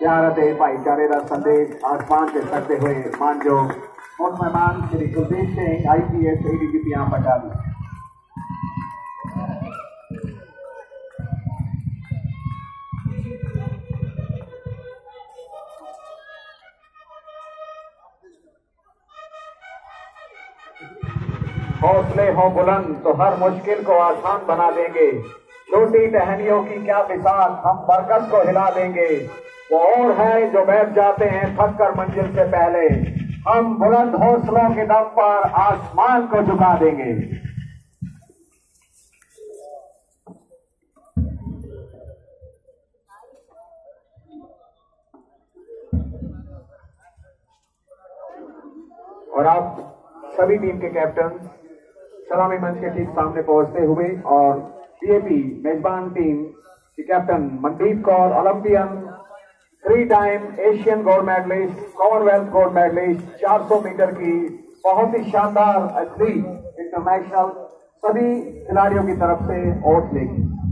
प्यार भाईचारे का संदेश आसमान से करते हुए मानजो मुख्य मेहमान Shri Kuldeep Singh I P S A D G P पटाली हौसले हो बुलंद तो हर मुश्किल को आसान बना देंगे। छोटी टहनियों की क्या मिसाल, हम बरकत को हिला देंगे। वो और है जो बैठ जाते हैं थक कर मंजिल से पहले। हम बुलंद हौसलों के दम पर आसमान को झुका देंगे। और आप सभी टीम के कैप्टन सलामी मंच के ठीक सामने पहुँचते हुए और बीएपी मेजबान टीम की captain Mandeep Kaur Olympian three time Asian gold medallist Commonwealth gold medallist 400 metre की बहुत ही शानदार एथलीट इंटरनेशनल सभी खिलाड़ियों की तरफ़ से ओट लेगी